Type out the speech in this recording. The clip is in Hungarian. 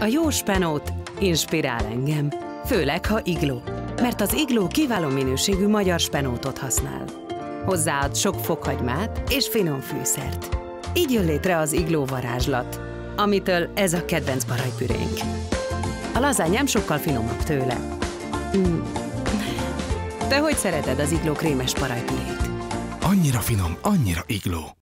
A jó spenót inspirál engem, főleg ha igló, mert az igló kiváló minőségű magyar spenótot használ. Hozzáad sok fokhagymát és finom fűszert. Így jön létre az igló varázslat, amitől ez a kedvenc barajpürénk. A lazányám sokkal finomabb tőle. Mm. Te hogy szereted az igló krémes parajpürét? Annyira finom, annyira igló.